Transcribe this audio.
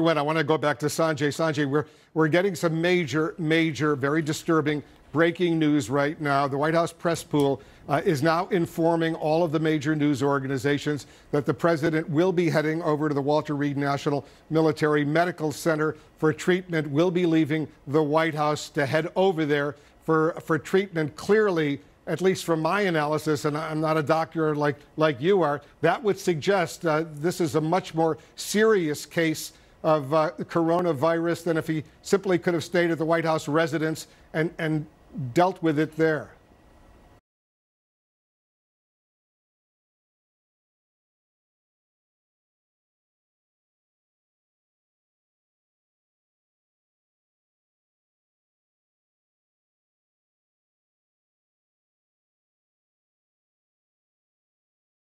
When I want to go back to Sanjay. Sanjay, we're, we're getting some major, major, very disturbing breaking news right now. The White House press pool uh, is now informing all of the major news organizations that the president will be heading over to the Walter Reed National Military Medical Center for treatment, will be leaving the White House to head over there for, for treatment. Clearly, at least from my analysis, and I'm not a doctor like, like you are, that would suggest uh, this is a much more serious case of uh, coronavirus than if he simply could have stayed at the White House residence and, and dealt with it there.